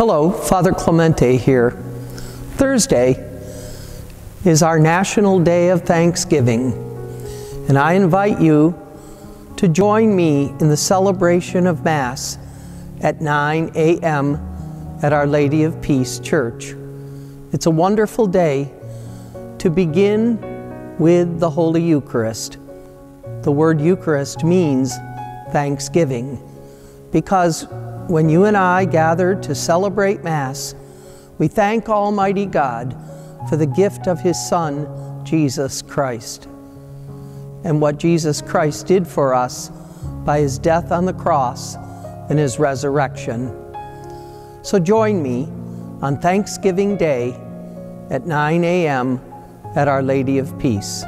Hello, Father Clemente here. Thursday is our National Day of Thanksgiving, and I invite you to join me in the celebration of Mass at 9 a.m. at Our Lady of Peace Church. It's a wonderful day to begin with the Holy Eucharist. The word Eucharist means thanksgiving because when you and I gather to celebrate Mass, we thank Almighty God for the gift of His Son, Jesus Christ, and what Jesus Christ did for us by His death on the cross and His resurrection. So join me on Thanksgiving Day at 9 a.m. at Our Lady of Peace.